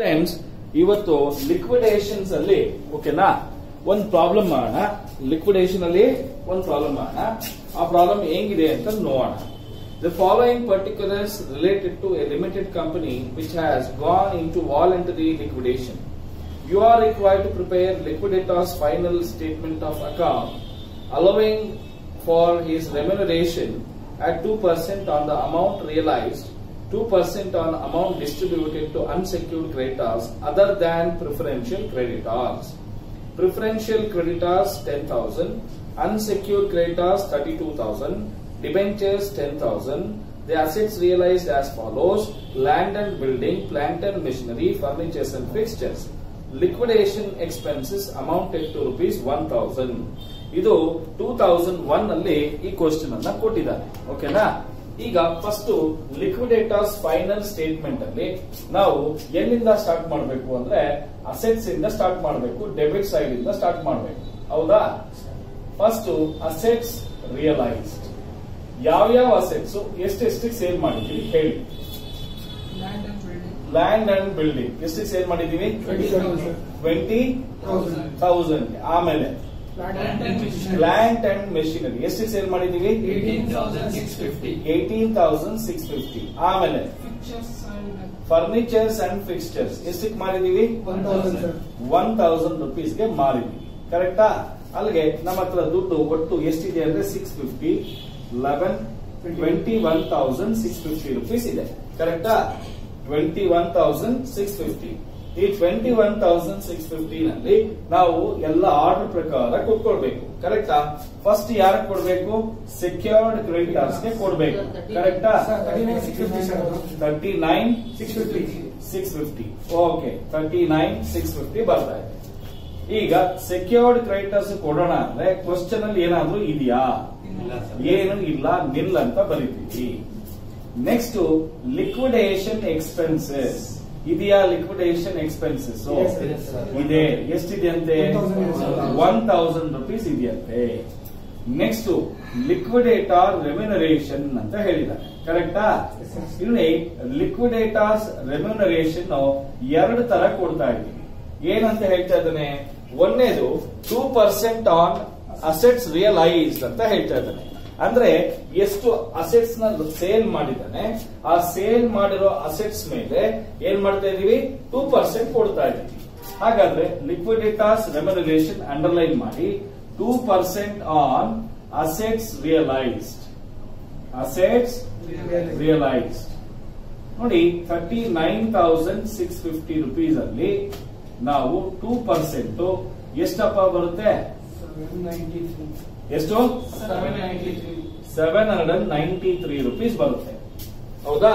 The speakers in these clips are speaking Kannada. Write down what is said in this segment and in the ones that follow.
ಫ್ರೆಂಡ್ಸ್ ಇವತ್ತು ಲಿಕ್ವಿಡೇಷನ್ಸ್ ಅಲ್ಲಿ ಓಕೆನಾ ಒಂದು ಪ್ರಾಬ್ಲಮ್ ಮಾಡೋಣ. ಲಿಕ್ವಿಡೇಷನ್ ಅಲ್ಲಿ ಒಂದು ಪ್ರಾಬ್ಲಮ್ ಮಾಡೋಣ. ಆ ಪ್ರಾಬ್ಲಮ್ ಹೆಂಗಿದೆ ಅಂತ ನೋಡೋಣ. The following particulars related to a limited company which has gone into voluntary liquidation you are required to prepare liquidator's final statement of account allowing for his remuneration at 2% on the amount realized, 2% on amount distributed to unsecured creditors other than preferential creditors. Preferential creditors 10,000, unsecured creditors 32,000, debentures 10,000. The assets realized as follows: land and building, plant and machinery, furnitures and fixtures. Liquidation expenses amounted to rupees 1,000. ಇದು ಟೂ ತೌಸಂಡ್ ಒನ್ ಅಲ್ಲಿ ಈ ಕ್ವಶನ್ ಅನ್ನ ಕೊಟ್ಟಿದ್ದಾರೆ ಓಕೆನಾ ಈಗ ಫಸ್ಟ್ ಲಿಕ್ವಿಡೇಟರ್ಸ್ ಫೈನಲ್ ಸ್ಟೇಟ್ಮೆಂಟ್ ಅಲ್ಲಿ ನಾವು ಎಲ್ಲಿಂದ ಸ್ಟಾರ್ಟ್ ಮಾಡಬೇಕು ಅಂದ್ರೆ ಅಸೆಟ್ಸ್ ಇಂದ ಸ್ಟಾರ್ಟ್ ಮಾಡಬೇಕು ಡೆಬಿಟ್ ಸೈಡ್ ಇಂದ ಸ್ಟಾರ್ಟ್ ಮಾಡಬೇಕು. ಹೌದಾ? ಫಸ್ಟ್ ಅಸೆಟ್ಸ್ ರಿಯಲೈಸ್ಡ್ ಯಾವ್ಯಾವ ಅಸೆಟ್ಸ್ ಎಷ್ಟೆಷ್ಟಿಗೆ ಸೇಲ್ ಮಾಡಿದೀವಿ ಹೇಳಿ. ಲ್ಯಾಂಡ್ ಅಂಡ್ ಬಿಲ್ಡಿಂಗ್ ಎಷ್ಟಿಗೆ ಸೇಲ್ ಮಾಡಿದೀವಿ 20,000. ಟ್ವೆಂಟಿ ತೌಸಂಡ್ ಆಮೇಲೆ. ಪ್ಲಾಂಟ್ ಅಂಡ್ ಮೆಷಿನರಿ ಎಷ್ಟು ಸೇಲ್ ಮಾಡಿದೀವಿ 18,650. ಏಟೀನ್ ತೌಸಂಡ್ ಸಿಕ್ಸ್ ಫಿಫ್ಟಿ ಆಮೇಲೆ ಫರ್ನಿಚರ್ಸ್ ಅಂಡ್ ಫಿಕ್ಸ್ಚರ್ಸ್ ಎಷ್ಟಕ್ಕೆ ಮಾರಿದೀವಿ 1,000 sir. ಒನ್ ತೌಸಂಡ್ ರುಪೀಸ್ಗೆ ಮಾರಿದೀವಿ ಕರೆಕ್ಟಾ ಅಲ್ಲಿಗೆ ನಮ್ಮ ಹತ್ರ ದುಡ್ಡು ಒಟ್ಟು ಎಷ್ಟಿದೆ ಅಂದ್ರೆ six fifty eleven twenty one thousand six fifty rupees ಇದೆ. ಕರೆಕ್ಟಾ twenty one thousand six fifty ಈ twenty one thousand six fifteen ಅಲ್ಲಿ ನಾವು ಎಲ್ಲ ಆರ್ಡರ್ ಪ್ರಕಾರ ಕೊಟ್ಕೊಳ್ಬೇಕು. ಕರೆಕ್ಟಾ ಫಸ್ಟ್ ಯಾರಿಗೆ ಕೊಡ್ಬೇಕು? ಸೆಕ್ಯೂರ್ಡ್ ಕ್ರೆಡಿಟರ್ಸ್ಗೆ ಕೊಡ್ಬೇಕು. ಕರೆಕ್ಟಾ Sir, 39,650 sir. Thirty nine 650. Six fifty okay thirty nine six fifty ಬರ್ತಾ ಇದೆ. ಈಗ ಸೆಕ್ಯೂರ್ಡ್ ಕ್ರೆಡಿಟರ್ಸ್ ಕೊಡೋಣ ಅಂದ್ರೆ ಕ್ವಶನ್ ಅಲ್ಲಿ ಏನಾದ್ರೂ ಇದೆಯಾ? ಏನು ಇಲ್ಲ ನಿಲ್ ಅಂತ ಬರೀತೀವಿ. ನೆಕ್ಸ್ಟ್ ಲಿಕ್ವಿಡೇಷನ್ ಎಕ್ಸ್ಪೆನ್ಸಸ್ ಇದೆಯಾ ಲಿಕ್ವಿಡೇಷನ್ ಎಕ್ಸ್ಪೆನ್ಸಸ್. ಇದೆ. ಎಷ್ಟಿದೆಯಂತೆ 1,000. ಒನ್ ತೌಸಂಡ್ ರುಪೀಸ್ ಇದೆಯಂತೆ. ನೆಕ್ಸ್ಟ್ ಲಿಕ್ವಿಡೇಟರ್ ರೆಮ್ಯುನರೇಷನ್ ಅಂತ ಹೇಳಿದ್ದಾರೆ. ಕರೆಕ್ಟಾ. ಇಲ್ಲಿ ಲಿಕ್ವಿಡೇಟರ್ಸ್ ರೆಮ್ಯುನರೇಷನ್ ಎರಡು ತರ ಕೊಡ್ತಾ ಇದ್ದೀವಿ. ಏನಂತ ಹೇಳ್ತಾ ಇದ್ದಾನೆ? ಒಂದೇದು two percent on assets realised ಅಂತ ಹೇಳ್ತಾ ಇದ್ದಾನೆ. ಅಂದ್ರೆ ಎಷ್ಟು ಅಸೆಟ್ಸ್ನ ಸೇಲ್ ಮಾಡಿದಾನೆ ಆ ಸೇಲ್ ಮಾಡಿರೋ ಅಸೆಟ್ಸ್ ಮೇಲೆ ಏನ್ ಮಾಡ್ತಾ ಇದೀವಿ? ಟೂ ಪರ್ಸೆಂಟ್ ಕೊಡ್ತಾ ಇದೀವಿ. ಹಾಗಾದ್ರೆ ಲಿಕ್ವಿಡಿಟಾಸ್ ರೆಮ್ಯುನರೇಷನ್ ಅಂಡರ್ಲೈನ್ ಮಾಡಿ two percent on assets realised assets realised ನೋಡಿ thirty nine thousand six fifty rupees ಅಲ್ಲಿ ನಾವು ಟೂ ಪರ್ಸೆಂಟ್ ಎಷ್ಟಪ್ಪ ಬರುತ್ತೆ? 793. ಎಷ್ಟು? 793. Seven hundred ninety three rupees ಬರುತ್ತೆ. ಹೌದಾ?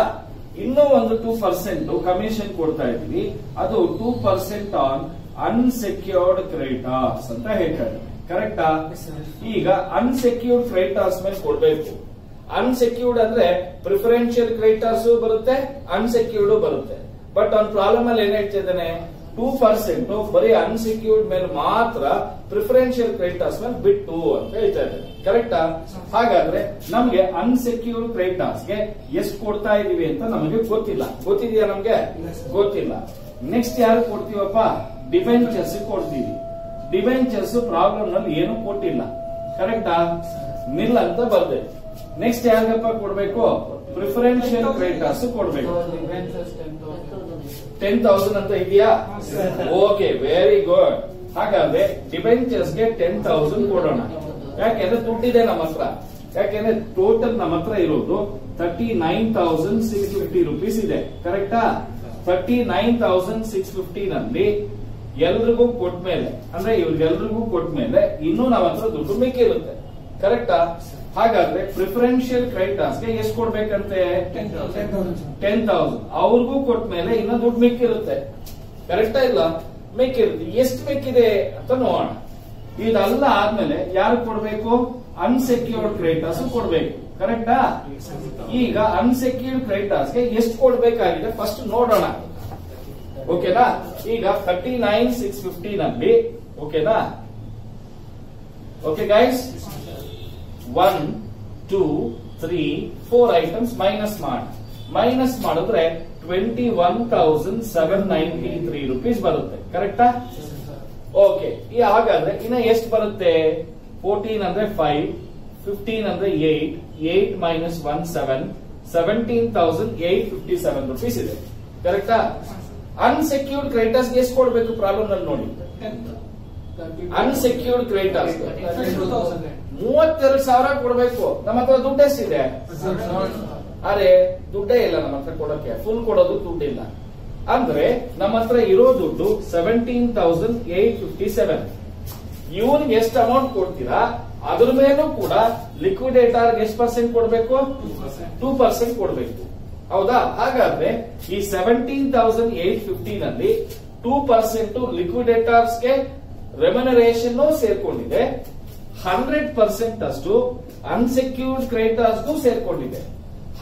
ಇನ್ನೂ ಒಂದು ಟೂ ಪರ್ಸೆಂಟ್ ಕಮಿಷನ್ ಕೊಡ್ತಾ ಇದೀವಿ ಅದು two percent on unsecured creditors ಅಂತ ಹೇಳ್ತಾರೆ ಕರೆಕ್ಟಾ ಈಗ ಅನ್ಸೆಕ್ಯೂರ್ಡ್ ಕ್ರೆಡಿಟರ್ಸ್ ಮೇಲೆ ಕೊಡ್ಬೇಕು. ಅನ್ಸೆಕ್ಯೂರ್ಡ್ ಅಂದ್ರೆ ಪ್ರಿಫರೆನ್ಷಿಯಲ್ ಕ್ರೆಡಿಟರ್ಸ್ ಬರುತ್ತೆ ಅನ್ಸೆಕ್ಯೂರ್ಡ್ ಬರುತ್ತೆ. ಬಟ್ ಒಂದ್ ಪ್ರಾಬ್ಲಮ್ ಅಲ್ಲಿ ಏನ್ ಹೇಳ್ತಾ ಇದ್ದಾನೆ ಟೂ ಪರ್ಸೆಂಟ್ ಬರೀ ಅನ್ಸೆಕ್ಯೂರ್ಡ್ ಮೇಲೆ ಮಾತ್ರ ಪ್ರಿಫರೆನ್ಷಿಯಲ್ ಕ್ರೆಡಿಟರ್ಸ್ ಮೇಲೆ ಬಿಟ್ಟು ಅಂತ ಹೇಳ್ತಾ ಇದ್ದಾರೆ. ಕರೆಕ್ಟಾ ಹಾಗಾದ್ರೆ ನಮ್ಗೆ ಅನ್ಸೆಕ್ಯೂರ್ಡ್ ಕ್ರೆಡಿಟರ್ಸ್ಗೆ ಎಷ್ಟು ಕೊಡ್ತಾ ಇದೀವಿ ಅಂತ ನಮಗೆ ಗೊತ್ತಿಲ್ಲ. ಗೊತ್ತಿದೆಯಾ ನಮ್ಗೆ? ಗೊತ್ತಿಲ್ಲ. ನೆಕ್ಸ್ಟ್ ಯಾರು ಕೊಡ್ತೀವಪ್ಪ? ಡಿವೆಂಚರ್ಸ್ ಕೊಡ್ತೀವಿ. ಡಿವೆಂಚರ್ಸ್ ಪ್ರಾಬ್ಲಮ್ನಲ್ಲಿ ಏನು ಕೊಟ್ಟಿಲ್ಲ. ಕರೆಕ್ಟಾ ನಿಲ್ ಅಂತ ಬರ್ದೆ. ನೆಕ್ಸ್ಟ್ ಯಾರಿಗಪ್ಪ ಕೊಡ್ಬೇಕು? ಪ್ರಿಫರೆನ್ಷಿಯಲ್ ಕ್ರೆಡಿಟರ್ಸ್ ಕೊಡ್ಬೇಕು. Debentures 10,000. ಟೆನ್ ತೌಸಂಡ್ ಅಂತ ಇದೆಯಾ ಓಕೆ ವೆರಿ ಗುಡ್ ಹಾಗಾದ್ರೆ ಡಿಬೆಂಚರ್ಸ್ಗೆ ಟೆನ್ ತೌಸಂಡ್ ಕೊಡೋಣ. ಯಾಕೆಂದ್ರೆ ದುಡ್ಡಿದೆ ನಮ್ಮ ಹತ್ರ. ಯಾಕೆಂದ್ರೆ ಟೋಟಲ್ ನಮ್ಮ ಹತ್ರ ಇರೋದು thirty nine thousand six fifty rupees ಇದೆ. ಕರೆಕ್ಟಾ thirty nine thousand six fifty ನಲ್ಲಿ ಎಲ್ರಿಗೂ ಕೊಟ್ಮೇಲೆ, ಅಂದ್ರೆ ಇವ್ರಿಗೆಲ್ರಿಗೂ ಕೊಟ್ಮೇಲೆ ಇನ್ನೂ ನಮ್ಮ ಹತ್ರ ದುಡ್ಡು ಮಿಕ್ಕಿರುತ್ತೆ. ಕರೆಕ್ಟಾ? ಹಾಗಾದ್ರೆ ಪ್ರಿಫರೆನ್ಷಿಯಲ್ ಕ್ರೆಡಿಟರ್ಸ್ಗೆ ಎಷ್ಟು ಕೊಡ್ಬೇಕಂತೆ? 10,000 sir. ಟೆನ್ ತೌಸಂಡ್ ಅವ್ರಿಗೂ ಕೊಟ್ಟ ಮೇಲೆ ಇನ್ನೂ ದುಡ್ಡು ಮಿಕ್ಕಿರುತ್ತೆ. ಕರೆಕ್ಟಾ ಇಲ್ಲ? ಮಿಕ್ಕಿರುತ್ತೆ. ಎಷ್ಟು ಮಿಕ್ಕಿದೆ ಅಂತ ನೋಡೋಣ. ಇದೆಲ್ಲ ಆದ್ಮೇಲೆ ಯಾರು ಕೊಡ್ಬೇಕು? ಅನ್ಸೆಕ್ಯೂರ್ಡ್ ಕ್ರೈಟಾಸ್ ಕೊಡ್ಬೇಕು. ಕರೆಕ್ಟಾ? ಈಗ ಅನ್ಸೆಕ್ಯೂರ್ಡ್ ಕ್ರೈಟಾಸ್ಗೆ ಎಷ್ಟು ಕೊಡ್ಬೇಕಾಗಿದೆ ಫಸ್ಟ್ ನೋಡೋಣ. ಓಕೆನಾ? ಈಗ ತರ್ಟಿ ನೈನ್ ಸಿಕ್ಸ್ ಫಿಫ್ಟಿ ನಲ್ಲಿ ಓಕೆನಾ? Okay guys one two three four items minus ಮಾಡಿ ಮೈನಸ್ ಮಾಡಿದ್ರೆ twenty one thousand seven ninety three rupees ಬರುತ್ತೆ. ಕರೆಕ್ಟಾ ಓಕೆ ಈ ಹಾಗಾದ್ರೆ ಇನ್ನ ಎಷ್ಟು ಬರುತ್ತೆ? ಫೋರ್ಟೀನ್ ಅಂದ್ರೆ ಫೈವ್ ಫಿಫ್ಟೀನ್ ಅಂದ್ರೆ eight eight minus one seven seventeen thousand eight fifty seven rupees ಇದೆ. ಕರೆಕ್ಟಾ ಅನ್ಸೆಕ್ಯೂರ್ಡ್ ಕ್ರೆಡಿಟರ್ಸ್ ಎಷ್ಟು ಕೊಡ್ಬೇಕು ಪ್ರಾಬ್ಲಮ್ನಲ್ಲಿ ನೋಡಿ. ಅನ್ಸೆಕ್ಯೂರ್ಡ್ ಕ್ರೆಡಿಟರ್ಸ್ ಮೂವತ್ತೆರಡು ಸಾವಿರ ಕೊಡ್ಬೇಕು. ನಮ್ಮ ಹತ್ರ ದುಡ್ಡು ಎಷ್ಟಿದೆ? ಅರೆ ದುಡ್ಡೇ ಇಲ್ಲ ನಮ್ಮ ಹತ್ರ ಕೊಡಕ್ಕೆ. ಫುಲ್ ಕೊಡೋದು ದುಡ್ಡಿಲ್ಲ. ಅಂದ್ರೆ ನಮ್ಮ ಹತ್ರ ಇರೋ ದುಡ್ಡು seventeen thousand eight fifty seven ಇವನ್ಗೆ ಎಷ್ಟು ಅಮೌಂಟ್ ಕೊಡ್ತೀರಾ ಅದ್ರ ಮೇಲೂ ಕೂಡ ಲಿಕ್ವಿಡೇಟರ್ ಎಷ್ಟು ಪರ್ಸೆಂಟ್ ಕೊಡ್ಬೇಕು? ಟೂ ಪರ್ಸೆಂಟ್ ಕೊಡ್ಬೇಕು. ಹೌದಾ? ಹಾಗಾದ್ರೆ ಈ ಸೆವೆಂಟೀನ್ ತೌಸಂಡ್ ಏಟ್ ಫಿಫ್ಟೀನ್ ಅಲ್ಲಿ ಟೂ ಪರ್ಸೆಂಟ್ ಲಿಕ್ವಿಡೇಟರ್ಸ್ಗೆ ರೆಮ್ಯುನರೇಷನ್ ಸೇರ್ಕೊಂಡಿದೆ. ಹಂಡ್ರೆಡ್ ಪರ್ಸೆಂಟ್ ಅಷ್ಟು ಅನ್ಸೆಕ್ಯೂರ್ಡ್ ಕ್ರೆಡಿಟರ್ಸ್ಗೂ ಸೇರ್ಕೊಂಡಿದೆ.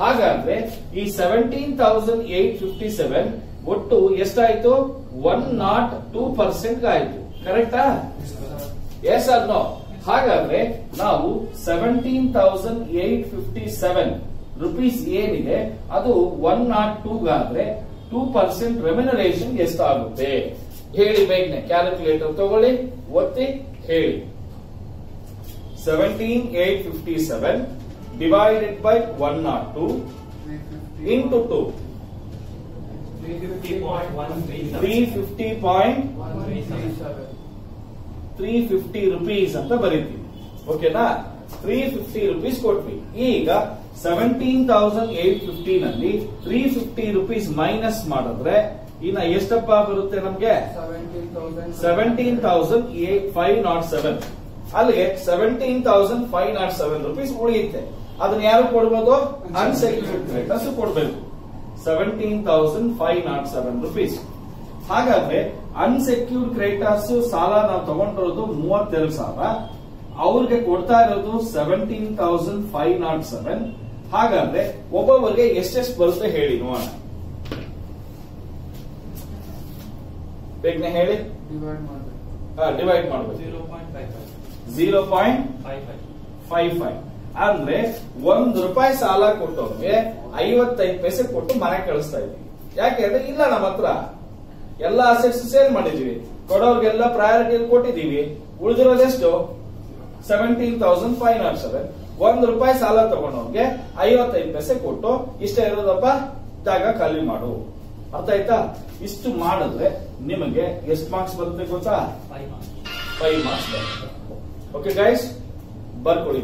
ಹಾಗಾದ್ರೆ ಈ seventeen thousand eight fifty seven ಒಟ್ಟು ಎಷ್ಟಾಯ್ತು? ಒನ್ ನಾಟ್ ಟೂ ಪರ್ಸೆಂಟ್ ಆಯ್ತು. ಕರೆಕ್ಟಾ ಎಸ್ ಆರ್ ನೋ ಹಾಗಾದ್ರೆ ನಾವು seventeen thousand eight fifty seven rupees ಏನಿದೆ, ಅದು ಒನ್ ನಾಟ್ ಟೂಗಾದ್ರೆ ಟೂ ಪರ್ಸೆಂಟ್ ರೆಮ್ಯುನರೇಷನ್ ಎಷ್ಟಾಗುತ್ತೆ? ಹೇಳಿ ಬೇಗನೆ ಕ್ಯಾಲ್ಕುಲೇಟರ್ ತಗೊಳ್ಳಿ, ಒತ್ತಿ, ಹೇಳಿ. Seventeen eight fifty seven divided by one naught two into two three fifty point three fifty rupees ಅಂತ ಬರೀತೀವಿ. ಓಕೆನಾ ತ್ರೀ ಫಿಫ್ಟಿ ರುಪೀಸ್ ಕೊಟ್ವಿ. ಈಗ ಸೆವೆಂಟೀನ್ ತೌಸಂಡ್ ಏಟ್ ಫಿಫ್ಟೀನ್ ಅಲ್ಲಿ ತ್ರೀ ಫಿಫ್ಟಿ ರುಪೀಸ್ ಮೈನಸ್ ಮಾಡಿದ್ರೆ ಇನ್ನ ಎಷ್ಟಪ್ಪ ಬರುತ್ತೆ ನಮ್ಗೆ? Seventeen thousand eight five naught seven ಅಲ್ಲಿಗೆ seventeen thousand five naught seven rupees ಉಳಿಯುತ್ತೆ. ಅದನ್ನ ಯಾರು ಕೊಡ್ಬೋದು? ಅನ್ಸೆಕ್ಯೂರ್ಡ್ ಕ್ರೆಡಿಟರ್ಸ್ ಕೊಡ್ಬೇಕು. Seventeen thousand five naught seven rupees ಹಾಗಾದ್ರೆ ಅನ್ಸೆಕ್ಯೂರ್ಡ್ ಕ್ರೆಡಿಟರ್ಸ್ ಸಾಲ ನಾವು ತಗೊಂಡಿರೋದು ಮೂವತ್ತೆರಡು ಸಾವಿರ. ಅವ್ರಿಗೆ ಕೊಡ್ತಾ ಇರೋದು seventeen thousand five naught seven ಹಾಗಾದ್ರೆ ಒಬ್ಬೊಬ್ಬರಿಗೆ ಎಷ್ಟೆಷ್ಟು ಬರುತ್ತೆ ಹೇಳಿ ನೋಡೋಣ. ಬೇಗನೆ ಹೇಳಿ. ಡಿವೈಡ್ ಮಾಡಬೇಕು. ಜೀರೋ ಪಾಯಿಂಟ್ ಫೈವ್ ಫೈವ್ ಅಂದ್ರೆ ಒಂದ್ ರೂಪಾಯಿ ಸಾಲ ಕೊಟ್ಟವ್ರಿಗೆ ಐವತ್ತೈದು ಪೈಸೆ ಕೊಟ್ಟು ಮನೆ ಕಳಿಸ್ತಾ ಇದ್ವಿ. ಯಾಕೆಂದ್ರೆ ಇಲ್ಲ ನಮ್ಮ ಹತ್ರ. ಎಲ್ಲ ಅಸೆಟ್ಸ್ ಸೇಲ್ ಮಾಡಿದೀವಿ. ಕೊಡೋರ್ಗೆಲ್ಲ ಪ್ರಯಾರಿಟಿ ಕೊಟ್ಟಿದೀವಿ ಉಳಿದಿರೋದೆಷ್ಟು seventeen thousand five naught seven ಒಂದ್ ರೂಪಾಯಿ ಸಾಲ ತಗೊಂಡವ್ರಿಗೆ ಐವತ್ತೈದು ಪೈಸೆ ಕೊಟ್ಟು ಇಷ್ಟ ಇರೋದಪ್ಪ ಜಾಗ ಖಾಲಿ ಮಾಡು. ಅರ್ಥ ಆಯ್ತಾ? ಇಷ್ಟು ಮಾಡಿದ್ರೆ ನಿಮಗೆ ಎಷ್ಟು ಮಾರ್ಕ್ಸ್ ಬರುತ್ತೆ ಗೊತ್ತಾ? ಫೈವ್ ಮಾರ್ಕ್ಸ್ ಬರುತ್ತೆ. Okay guys ಬರ್ಕೊಡಿ